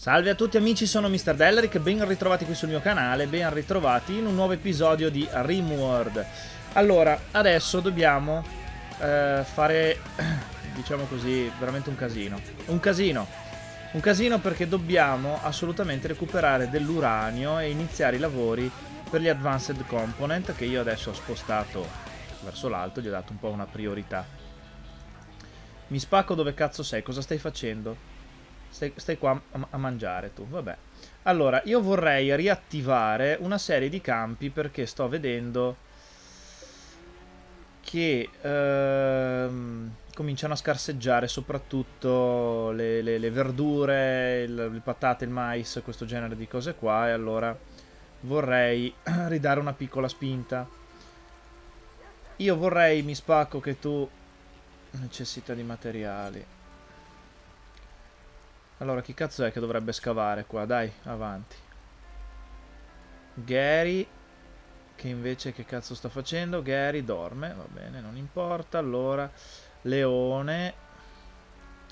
Salve a tutti amici, sono Mr. Delleric, ben ritrovati qui sul mio canale, ben ritrovati in un nuovo episodio di Rimworld. Allora, adesso dobbiamo eh, fare, diciamo così, veramente un casino. Un casino. Un casino perché dobbiamo assolutamente recuperare dell'uranio e iniziare i lavori per gli Advanced Component che io adesso ho spostato verso l'alto, gli ho dato un po' una priorità. Mi spacco dove cazzo sei, cosa stai facendo? Stai, stai qua a, a, mangiare tu, vabbè. Allora, io vorrei riattivare una serie di campi perché sto vedendo che ehm, cominciano a scarseggiare soprattutto le, le, le verdure, il, le patate, il mais, questo genere di cose qua e allora vorrei ridare una piccola spinta. Io vorrei, mi spacco che tu necessita di materiali. Allora, chi cazzo è che dovrebbe scavare qua? Dai, avanti. Gary, che invece che cazzo sta facendo? Gary dorme, va bene, non importa. Allora, Leone,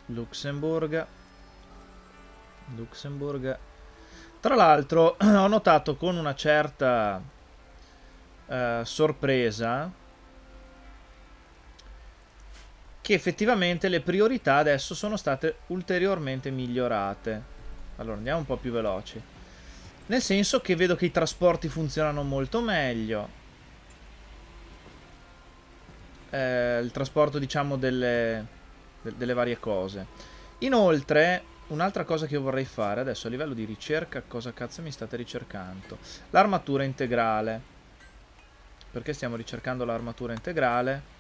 Luxemburg, Luxemburg. Tra l'altro, ho notato con una certa uh, sorpresa che effettivamente le priorità adesso sono state ulteriormente migliorate. Allora andiamo un po' più veloci. Nel senso che vedo che i trasporti funzionano molto meglio. Eh, il trasporto diciamo delle, de delle varie cose. Inoltre un'altra cosa che io vorrei fare adesso a livello di ricerca, cosa cazzo mi state ricercando? L'armatura integrale. Perché stiamo ricercando l'armatura integrale?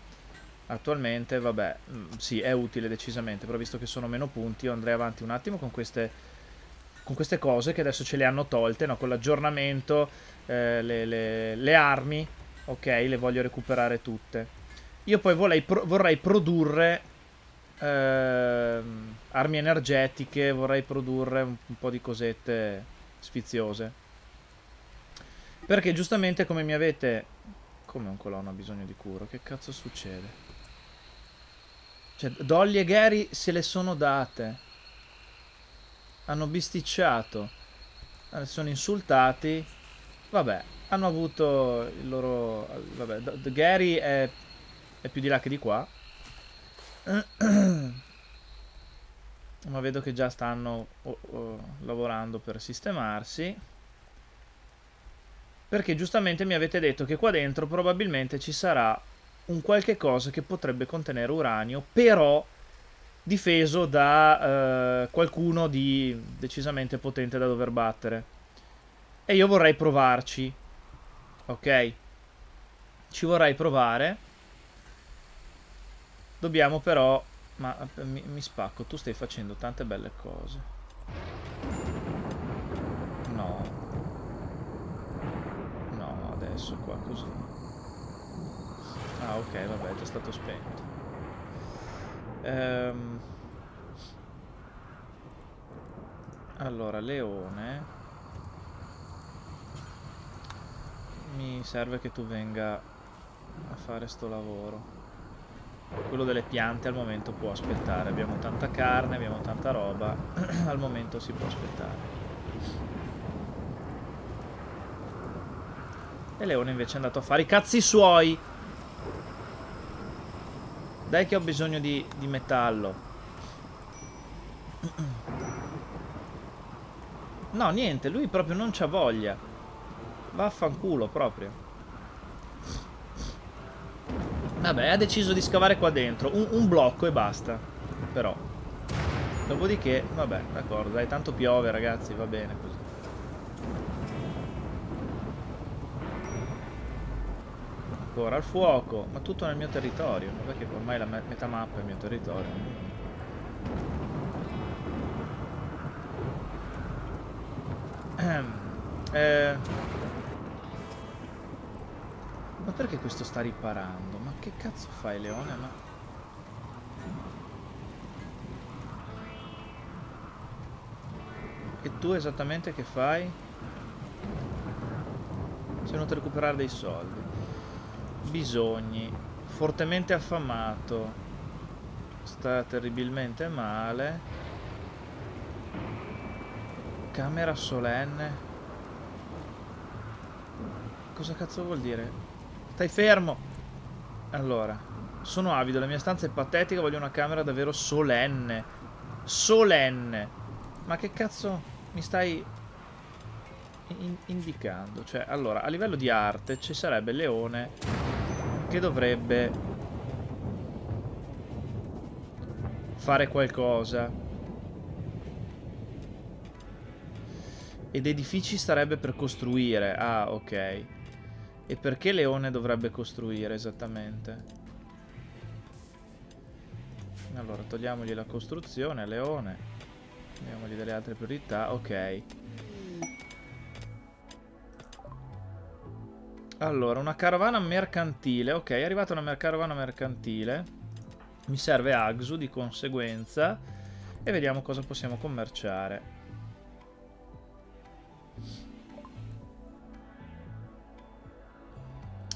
Attualmente, vabbè, mm, sì, è utile decisamente, però visto che sono meno punti io andrei avanti un attimo con queste, con queste cose che adesso ce le hanno tolte, no? Con l'aggiornamento, eh, le, le, le, armi, ok, le voglio recuperare tutte. Io poi vorrei, pro vorrei produrre eh, armi energetiche, vorrei produrre un, un po' di cosette sfiziose. Perché giustamente come mi avete... Come un colonna ha bisogno di cura? Che cazzo succede? Cioè, Dolly e Gary se le sono date. Hanno bisticciato. Eh, sono insultati. Vabbè, hanno avuto il loro... Vabbè, Gary è, è più di là che di qua. Ma vedo che già stanno oh, oh, lavorando per sistemarsi. Perché giustamente mi avete detto che qua dentro probabilmente ci sarà un qualche cosa che potrebbe contenere uranio, però difeso da eh, qualcuno di decisamente potente da dover battere. E io vorrei provarci. Ok? Ci vorrei provare. Dobbiamo però... Ma eh, mi, mi spacco, tu stai facendo tante belle cose. No. No, adesso qua così. Ah ok, vabbè, è già stato spento. Ehm... Allora, leone. Mi serve che tu venga a fare sto lavoro. Quello delle piante al momento può aspettare. Abbiamo tanta carne, abbiamo tanta roba. al momento si può aspettare. E Leone invece è andato a fare i cazzi suoi. Dai che ho bisogno di, di metallo. No, niente, lui proprio non c'ha voglia. Vaffanculo proprio. Vabbè, ha deciso di scavare qua dentro. Un, un blocco e basta. Però. Dopodiché, vabbè, d'accordo. Dai, tanto piove, ragazzi, va bene ancora al fuoco, ma tutto nel mio territorio, perché ormai la metà mappa è il mio territorio. Ehm, eh, ma perché questo sta riparando? Ma che cazzo fai Leone? Ma... E tu esattamente che fai? Sei venuto a recuperare dei soldi bisogni fortemente affamato sta terribilmente male Camera solenne. Cosa cazzo vuol dire? Stai fermo! Allora, sono avido, la mia stanza è patetica, voglio una camera davvero solenne. Solenne! Ma che cazzo mi stai in indicando? Cioè, allora, a livello di arte ci sarebbe Leone che dovrebbe fare qualcosa. Ed edifici starebbe per costruire. Ah, ok. E perché Leone dovrebbe costruire esattamente? Allora, togliamogli la costruzione, Leone. Diamogli delle altre priorità. Ok. Allora, una carovana mercantile. Ok, è arrivata una carovana mercantile. Mi serve Agsu di conseguenza. E vediamo cosa possiamo commerciare.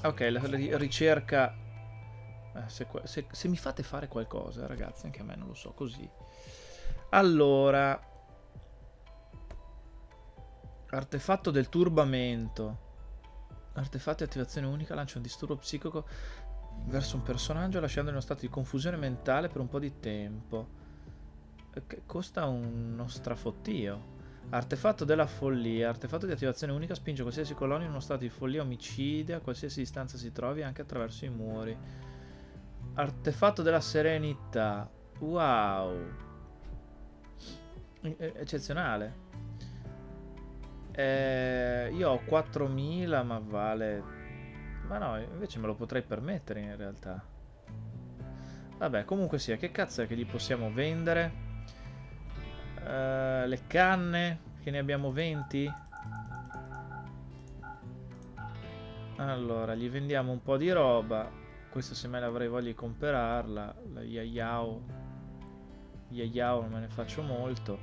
Ok, la ricerca... Eh, se, se, se, mi fate fare qualcosa, ragazzi, anche a me non lo so, così. Allora... Artefatto del turbamento. Artefatti attivazione unica lancia un disturbo psichico verso un personaggio lasciandolo in uno stato di confusione mentale per un po' di tempo. Che costa uno strafottio. Artefatto della follia. Artefatto di attivazione unica spinge qualsiasi colonia in uno stato di follia omicide a qualsiasi distanza si trovi anche attraverso i muri. Artefatto della serenità. Wow. Eccezionale. Eh, io ho 4000 ma vale... Ma no, invece me lo potrei permettere in realtà. Vabbè, comunque sia, che cazzo è che gli possiamo vendere? Uh, le canne, che ne abbiamo 20. Allora, gli vendiamo un po' di roba. Questa se me l'avrei voglia di comprarla. La Yayao. Yayao non me ne faccio molto.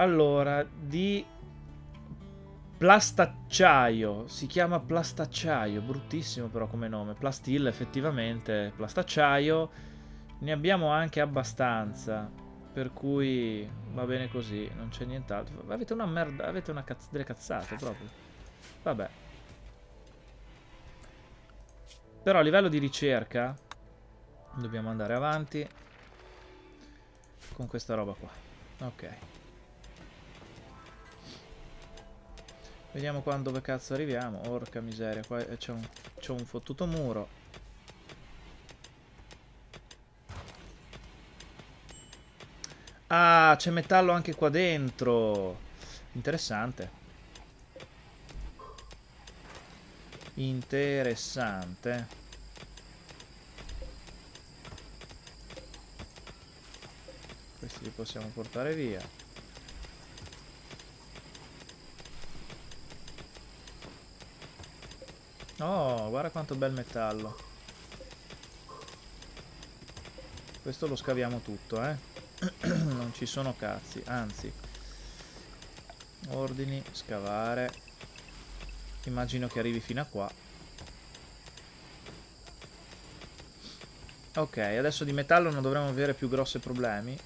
Allora, di plastacciaio. Si chiama plastacciaio. Bruttissimo però come nome. Plastil effettivamente. Plastacciaio. Ne abbiamo anche abbastanza. Per cui va bene così, non c'è nient'altro. Avete una merda, avete una cazz delle cazzate proprio. Vabbè. Però a livello di ricerca dobbiamo andare avanti con questa roba qua. Ok. Vediamo qua dove cazzo arriviamo. Orca miseria, qua c'è un, un fottuto muro. Ah, c'è metallo anche qua dentro. Interessante. Interessante. Questi li possiamo portare via. Oh, guarda quanto bel metallo. Questo lo scaviamo tutto, eh non ci sono cazzi, anzi. Ordini, scavare. Immagino che arrivi fino a qua. Ok, adesso di metallo non dovremo avere più grossi problemi.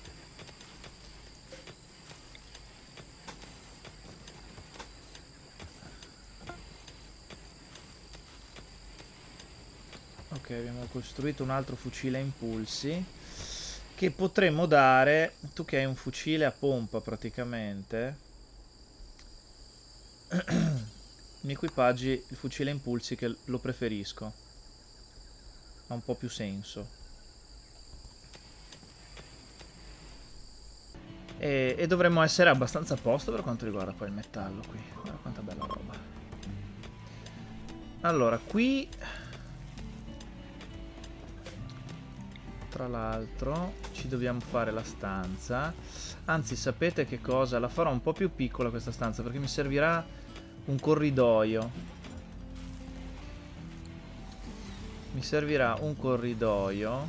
Abbiamo costruito un altro fucile a impulsi che potremmo dare, tu che hai un fucile a pompa praticamente, mi equipaggi il fucile a impulsi che lo preferisco, ha un po' più senso. E, e dovremmo essere abbastanza a posto per quanto riguarda poi il metallo qui, guarda quanta bella roba. Allora, qui tra l'altro ci dobbiamo fare la stanza. Anzi sapete che cosa? La farò un po' più piccola questa stanza perché mi servirà un corridoio. Mi servirà un corridoio.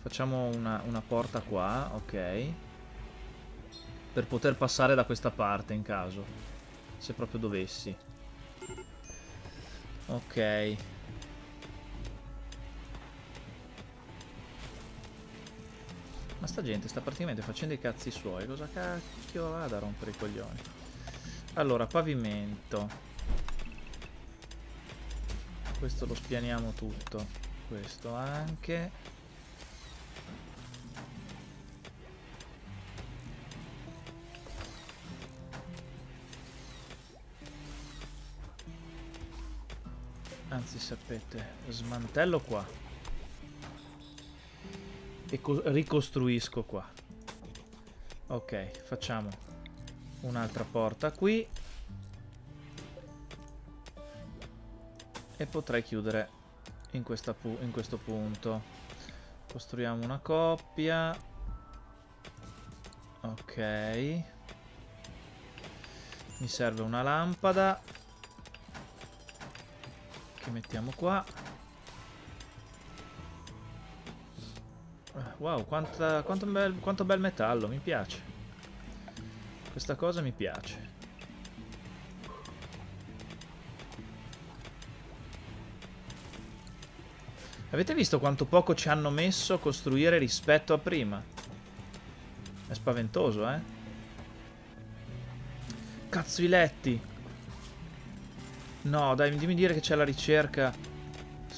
Facciamo una, una porta qua ok. Per poter passare da questa parte in caso. Se proprio dovessi. Ok Ma sta gente sta praticamente facendo i cazzi suoi. Cosa cacchio va da rompere i coglioni? Allora, pavimento. Questo lo spianiamo tutto. Questo anche. Anzi, sapete, smantello qua. E ricostruisco qua. Ok, facciamo un'altra porta qui. E potrei chiudere in, in questo punto. Costruiamo una coppia. Ok. Mi serve una lampada che mettiamo qua. Wow, quanta, quanto, bel, quanto bel metallo, mi piace. Questa cosa mi piace. Avete visto quanto poco ci hanno messo a costruire rispetto a prima? È spaventoso, eh? Cazzo i letti! No, dai, dimmi dire che c'è la ricerca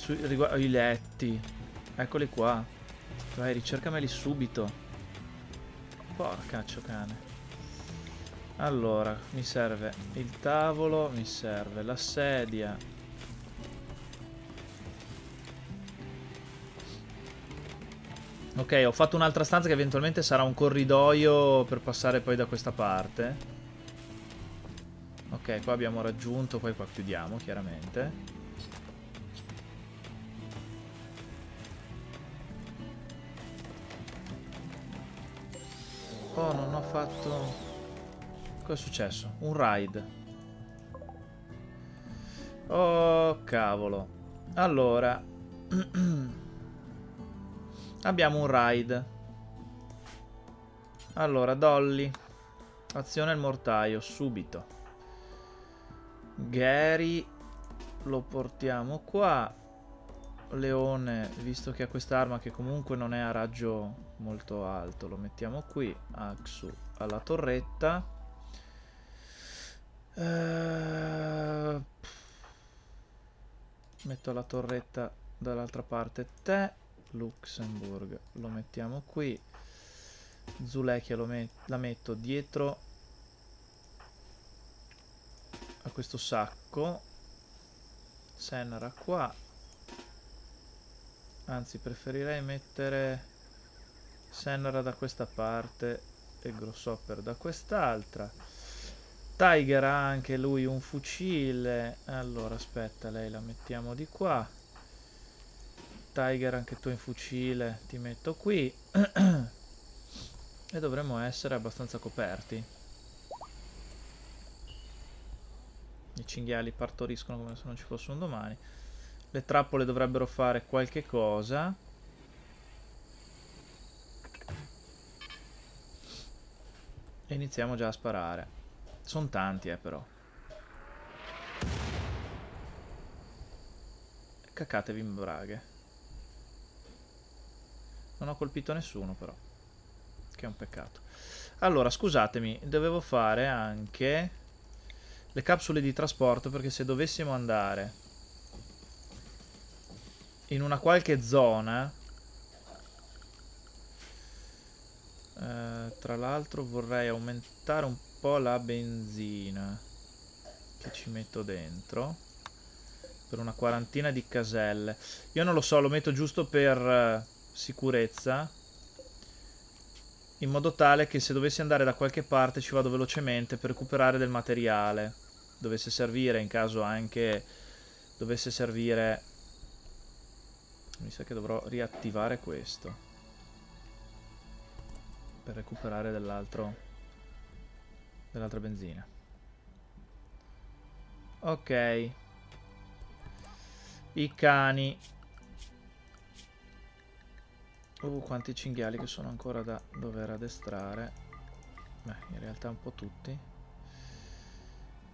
i letti. Eccoli qua. Vai, ricercameli subito. Porca cane. Allora, mi serve il tavolo, mi serve la sedia. Ok, ho fatto un'altra stanza che eventualmente sarà un corridoio per passare poi da questa parte. Ok, qua abbiamo raggiunto, poi qua chiudiamo chiaramente. Oh, non ho fatto... Cosa è successo? Un ride. Oh, cavolo. Allora. abbiamo un ride. Allora, Dolly. Azione il mortaio, subito. Gary lo portiamo qua. Leone, visto che ha quest'arma che comunque non è a raggio molto alto, lo mettiamo qui. Axu alla torretta. Uh, metto la torretta dall'altra parte te. Luxemburg lo mettiamo qui. Zulechia met la metto dietro a questo sacco Senra qua anzi preferirei mettere Senra da questa parte e Grosshopper da quest'altra. Tiger ha anche lui un fucile. Allora aspetta lei la mettiamo di qua. Tiger anche tu in fucile ti metto qui. E dovremmo essere abbastanza coperti. I cinghiali partoriscono come se non ci fosse un domani. Le trappole dovrebbero fare qualche cosa. E iniziamo già a sparare. Sono tanti, eh, però. Cacatevi in braghe. Non ho colpito nessuno, però. Che è un peccato. Allora, scusatemi, dovevo fare anche le capsule di trasporto perché se dovessimo andare in una qualche zona eh, tra l'altro vorrei aumentare un po' la benzina che ci metto dentro per una quarantina di caselle. Io non lo so lo metto giusto per eh, sicurezza in modo tale che se dovessi andare da qualche parte ci vado velocemente per recuperare del materiale. Dovesse servire, in caso anche dovesse servire... Mi sa che dovrò riattivare questo. Per recuperare dell'altro... dell'altra benzina. Ok. I cani. Uh, quanti cinghiali che sono ancora da dover addestrare. Beh, in realtà un po' tutti.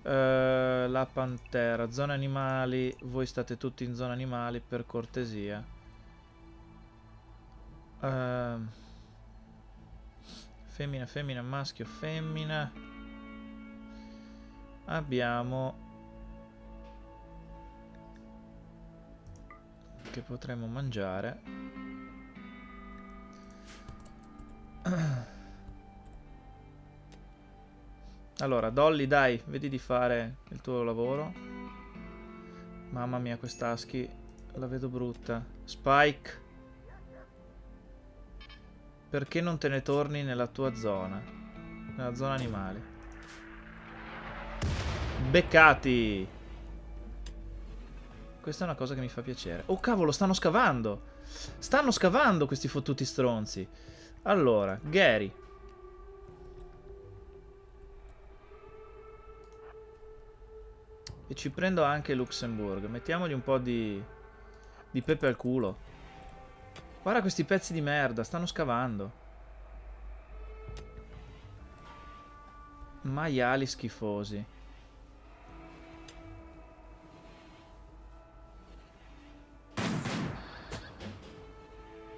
Uh, la pantera, zone animali, voi state tutti in zone animali per cortesia. Uh, Femmina, femmina, maschio, femmina. Abbiamo... Che potremmo mangiare. Allora, Dolly, dai, vedi di fare il tuo lavoro. Mamma mia, quest'aschi la vedo brutta. Spike. Perché non te ne torni nella tua zona? Nella zona animali. Beccati. Questa è una cosa che mi fa piacere. Oh cavolo, stanno scavando. Stanno scavando questi fottuti stronzi. Allora, Gary. E ci prendo anche Luxemburg. Mettiamogli un po' di... Di pepe al culo. Guarda questi pezzi di merda. Stanno scavando. Maiali schifosi.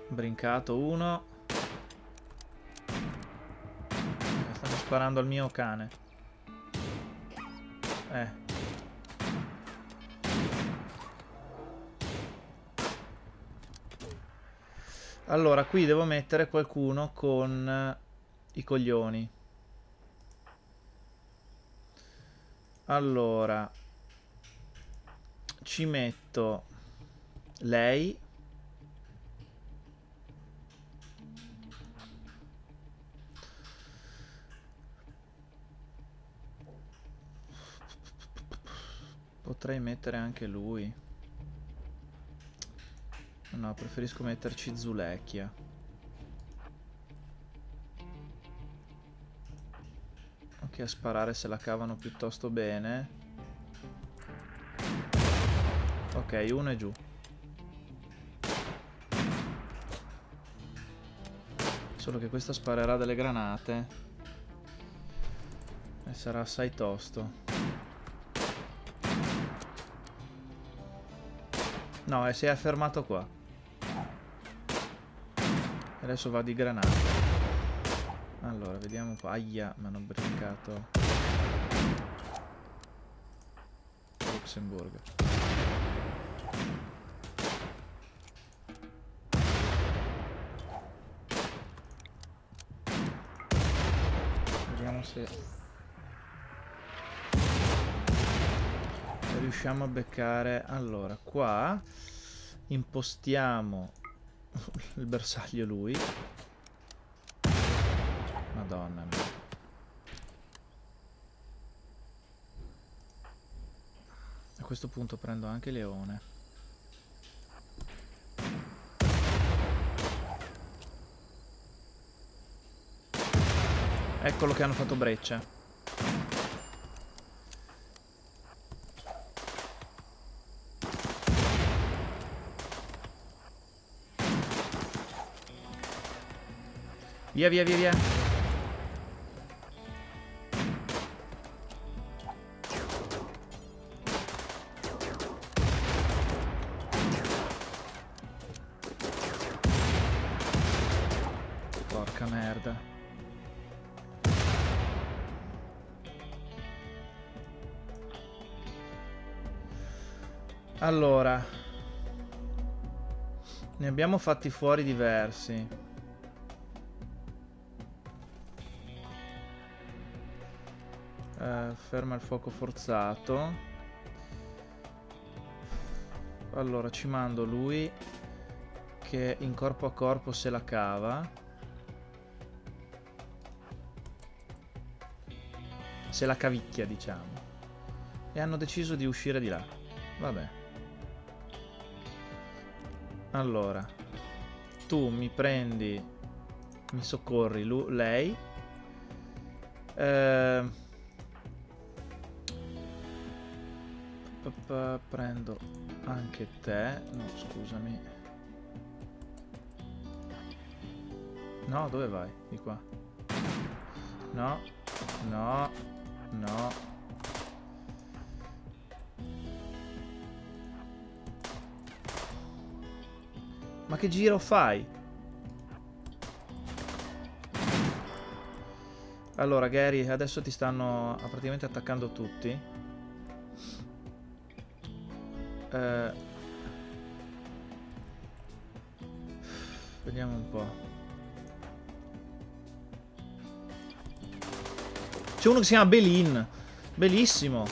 Brincato uno. Stanno sparando al mio cane. Eh. Allora, qui devo mettere qualcuno con eh, i coglioni. Allora, ci metto lei. Potrei mettere anche lui. No, preferisco metterci Zulecchia. Ok, a sparare se la cavano piuttosto bene. Ok, uno è giù. Solo che questo sparerà delle granate. E sarà assai tosto. No, e si è fermato qua. Adesso va di granata. Allora, vediamo un po'. Aia, mi hanno brincato. Luxemburgo. Vediamo se... se riusciamo a beccare. Allora, qua impostiamo il bersaglio lui. Madonna mia. A questo punto prendo anche leone. Eccolo che hanno fatto breccia. Via, via, via, via. Porca merda. Allora. Ne abbiamo fatti fuori diversi. Ferma il fuoco forzato. Allora ci mando lui che in corpo a corpo se la cava. Se la cavicchia diciamo. E hanno deciso di uscire di là. Vabbè. Allora. Tu mi prendi... Mi soccorri lei. Ehm... prendo anche te. No, scusami. No, dove vai? Di qua. No, no, no. Ma che giro fai? Allora, Gary, adesso ti stanno praticamente attaccando tutti. Eh... Vediamo un po'. C'è uno che si chiama Belin. Bellissimo.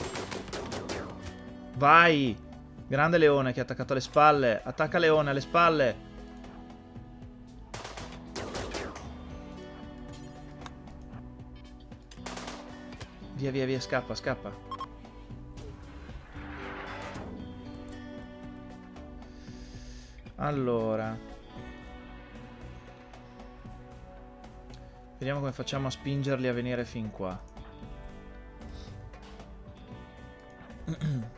Vai. Grande leone che ha attaccato alle spalle. Attacca leone alle spalle. Via, via, via, scappa, scappa. Allora. Vediamo come facciamo a spingerli a venire fin qua.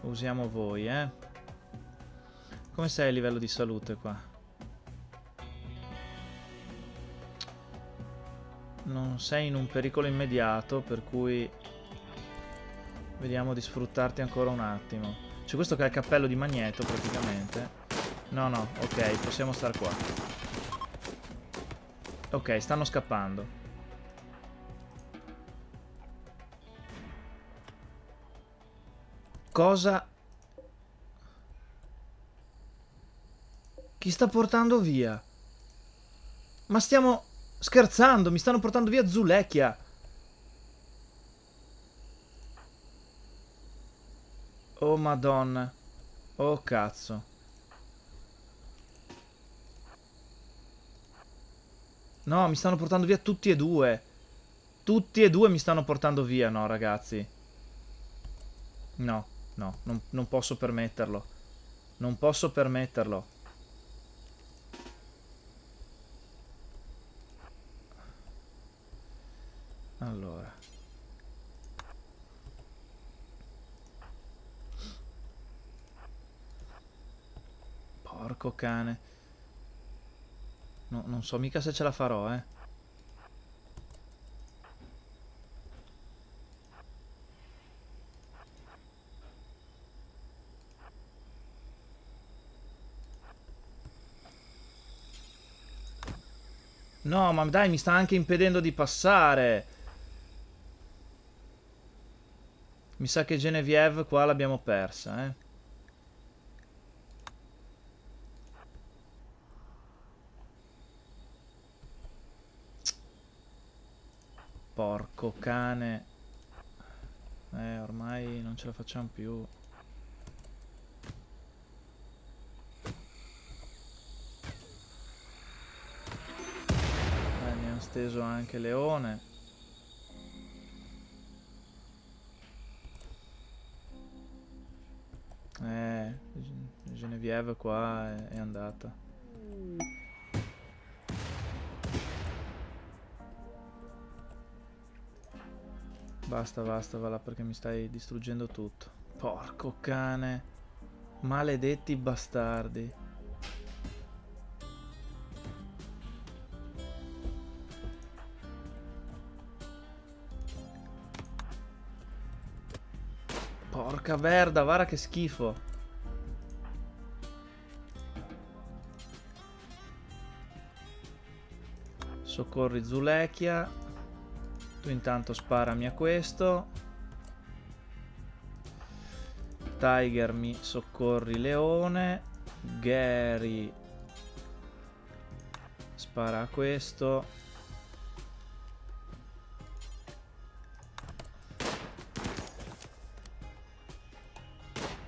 Usiamo voi, eh. Come sei a livello di salute qua? non sei in un pericolo immediato, per cui vediamo di sfruttarti ancora un attimo. C'è questo che è il cappello di Magneto, praticamente. No, no, ok, possiamo star qua. Ok, stanno scappando. Cosa... Chi sta portando via? Ma stiamo... Scherzando, mi stanno portando via Zulecchia. Oh madonna. Oh cazzo. No, mi stanno portando via tutti e due. Tutti e due mi stanno portando via, no ragazzi. No, no, non, non posso permetterlo. Non posso permetterlo. Allora. Porco cane. No, non so mica se ce la farò, eh. No, ma dai, mi sta anche impedendo di passare. Mi sa che Genevieve qua l'abbiamo persa, eh. Porco cane. Eh, ormai non ce la facciamo più. Eh, mi hanno steso anche Leone. Eh, Genevieve qua è, è andata. Basta, basta, va là perché mi stai distruggendo tutto. Porco cane. Maledetti bastardi. Porca merda, guarda che schifo. Soccorri Zulechia. Tu intanto sparami a questo. Tiger mi soccorri Leone. Gary spara a questo.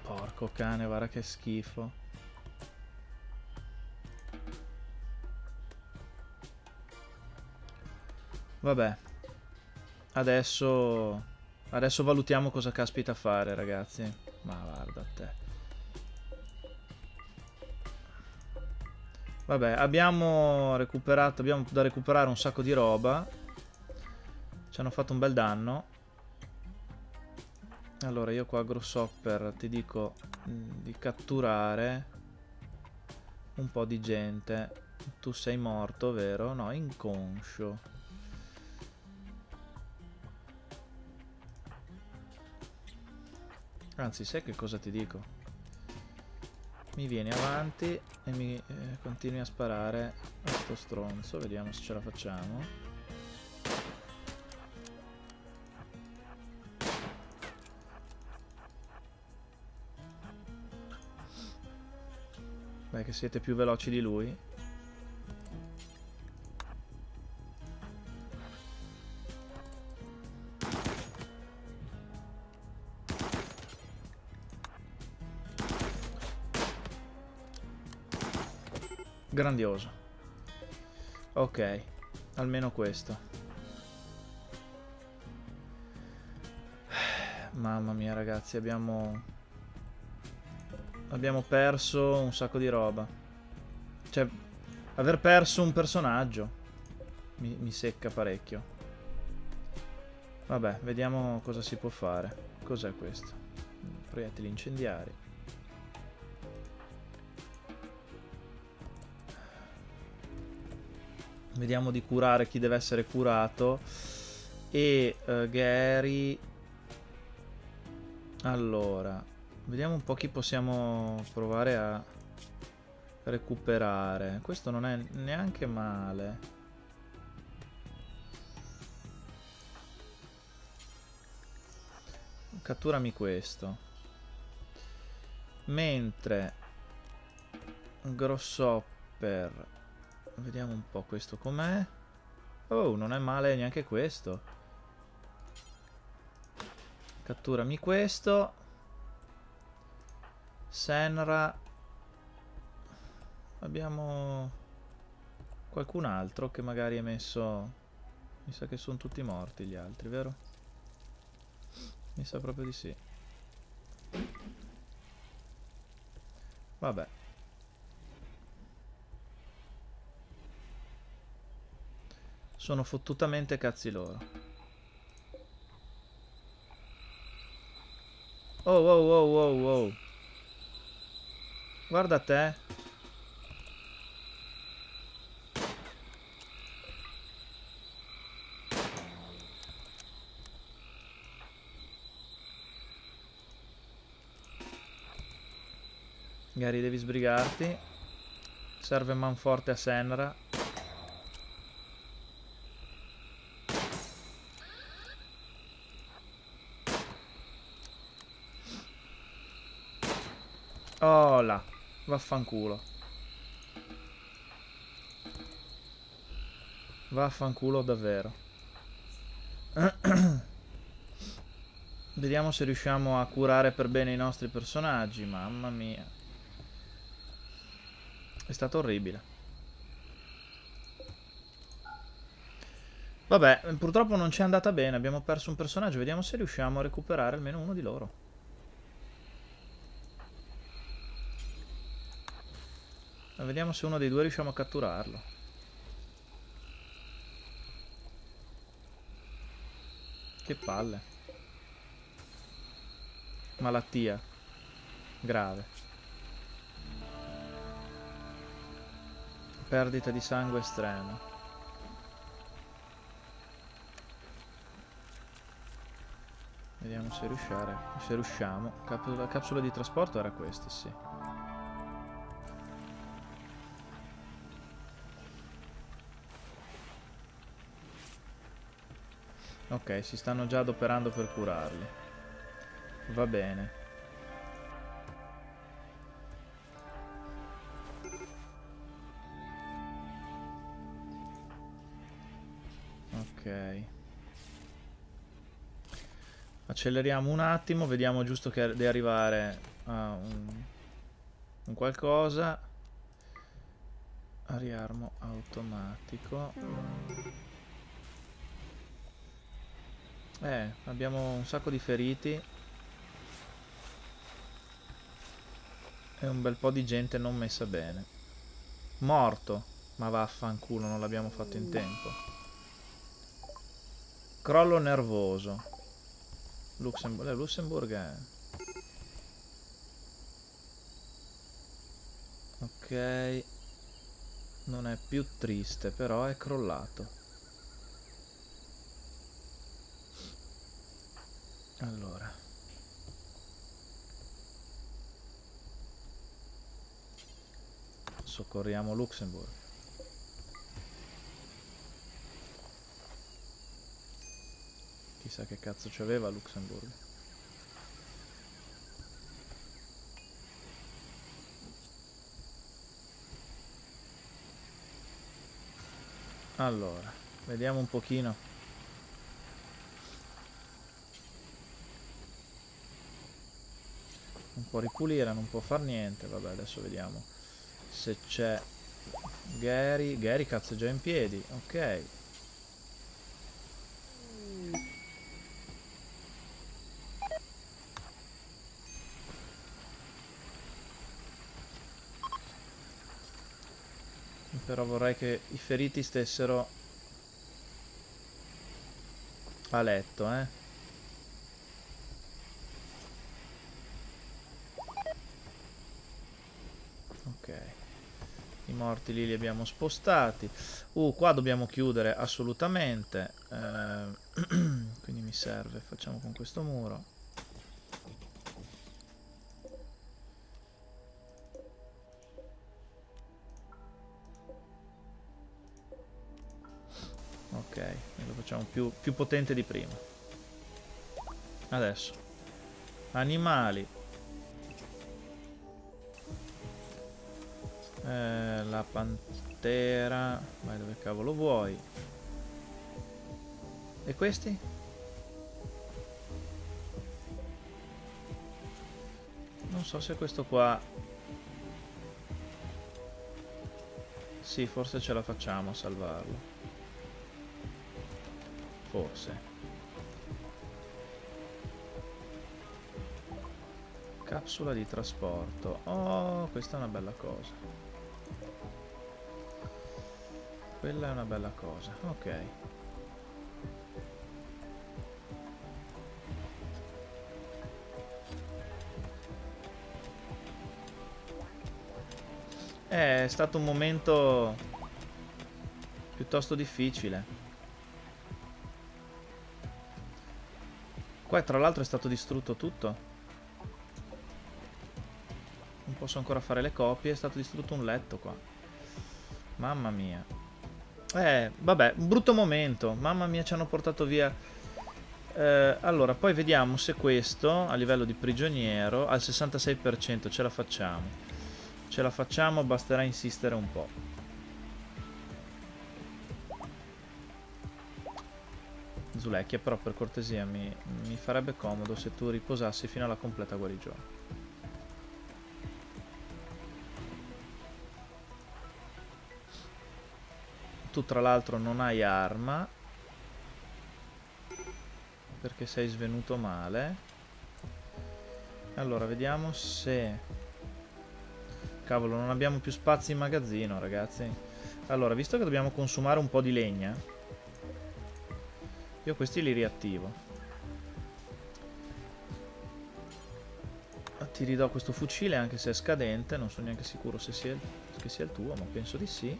Porco cane, guarda che schifo. Vabbè. Adesso... Adesso valutiamo cosa caspita fare, ragazzi. Ma guarda te. Vabbè, abbiamo recuperato... Abbiamo da recuperare un sacco di roba. Ci hanno fatto un bel danno. Allora io qua Grosshopper ti dico mm, di catturare un po' di gente. Tu sei morto, vero? No, inconscio. Anzi, sai che cosa ti dico? Mi vieni avanti e mi eh, continui a sparare a sto stronzo. Vediamo se ce la facciamo. Beh, che siete più veloci di lui. Grandioso. Ok, almeno questo. Mamma mia ragazzi, abbiamo... Abbiamo perso un sacco di roba. Cioè, aver perso un personaggio mi, mi secca parecchio. Vabbè, vediamo cosa si può fare. Cos'è questo? Proiettili incendiari. Vediamo di curare chi deve essere curato. E uh, Gary... Allora, vediamo un po' chi possiamo provare a recuperare. Questo non è neanche male. Catturami questo. Mentre Grosshopper Vediamo un po' questo com'è. Oh, non è male neanche questo. Catturami questo. Senra. Abbiamo qualcun altro che magari è messo... Mi sa che sono tutti morti gli altri, vero? Mi sa proprio di sì. Vabbè. Sono fottutamente cazzi loro. Oh, oh, oh, oh, oh. Guarda te. Gary devi sbrigarti. Serve manforte a Senra. Oh là, vaffanculo. Vaffanculo davvero. Vediamo se riusciamo a curare per bene i nostri personaggi, mamma mia. È stato orribile. Vabbè, purtroppo non ci è andata bene, abbiamo perso un personaggio, vediamo se riusciamo a recuperare almeno uno di loro. Vediamo se uno dei due riusciamo a catturarlo. Che palle. Malattia. Grave. Perdita di sangue estrema. Vediamo se riusciare. Se riusciamo. la capsula di trasporto era questa, sì. Ok, si stanno già adoperando per curarli. Va bene. Ok. Acceleriamo un attimo, vediamo giusto che di arrivare a un, un qualcosa. Ariarmo automatico. Eh, abbiamo un sacco di feriti. E un bel po' di gente non messa bene. Morto. Ma vaffanculo, non l'abbiamo fatto in tempo. Crollo nervoso. Luxemburg, eh, Luxemburg è... Ok. Non è più triste, però è crollato. soccorriamo Luxemburg. Chissà che cazzo c'aveva Luxemburg. Allora, vediamo un pochino. Non può ripulire, non può far niente, vabbè adesso vediamo se c'è Gary. Gary cazzo è già in piedi. Ok. Però vorrei che i feriti stessero a letto, eh. Ok. I morti lì li abbiamo spostati. Uh, qua dobbiamo chiudere assolutamente. Eh, quindi mi serve. Facciamo con questo muro. Ok, lo facciamo più, più potente di prima. Adesso. Animali. Eh, la pantera. Vai dove cavolo vuoi. E questi? Non so se questo qua... Sì, forse ce la facciamo a salvarlo. Forse. Capsula di trasporto. Oh, questa è una bella cosa. Quella è una bella cosa. Ok. È stato un momento piuttosto difficile. Qua tra l'altro è stato distrutto tutto. Non posso ancora fare le copie, è stato distrutto un letto qua. Mamma mia. Eh, vabbè, un brutto momento. Mamma mia, ci hanno portato via... Eh, allora, poi vediamo se questo, a livello di prigioniero, al 66% ce la facciamo. Ce la facciamo, basterà insistere un po'. Zulecchia, però per cortesia mi, mi farebbe comodo se tu riposassi fino alla completa guarigione. Tu tra l'altro non hai arma perché sei svenuto male. Allora, vediamo se... Cavolo, non abbiamo più spazio in magazzino, ragazzi. Allora, visto che dobbiamo consumare un po' di legna, io questi li riattivo. Ah, ti ridò questo fucile anche se è scadente, non sono neanche sicuro se sia, che sia il tuo, ma penso di sì.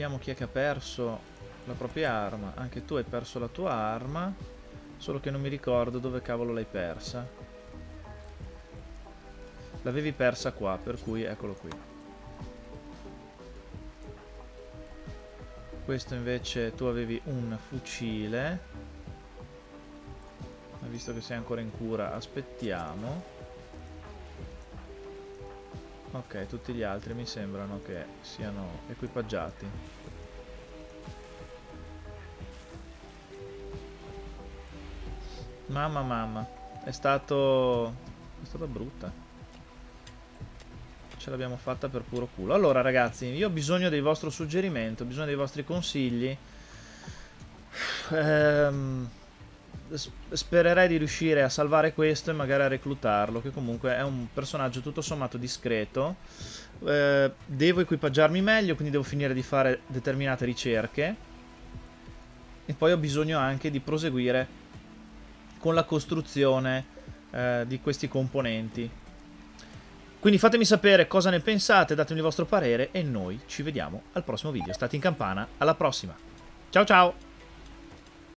Vediamo chi è che ha perso la propria arma. Anche tu hai perso la tua arma, solo che non mi ricordo dove cavolo l'hai persa. L'avevi persa qua, per cui eccolo qui. questo invece tu avevi un fucile ma visto che sei ancora in cura aspettiamo ok tutti gli altri mi sembrano che siano equipaggiati mamma mamma è stato è stata brutta ce l'abbiamo fatta per puro culo. Allora ragazzi, io ho bisogno del vostro suggerimento, ho bisogno dei vostri consigli. Ehm, spererei di riuscire a salvare questo e magari a reclutarlo, che comunque è un personaggio tutto sommato discreto. Eh, devo equipaggiarmi meglio, quindi devo finire di fare determinate ricerche. E poi ho bisogno anche di proseguire con la costruzione eh, di questi componenti. Quindi fatemi sapere cosa ne pensate, datemi il vostro parere e noi ci vediamo al prossimo video. State in campana, alla prossima. Ciao ciao!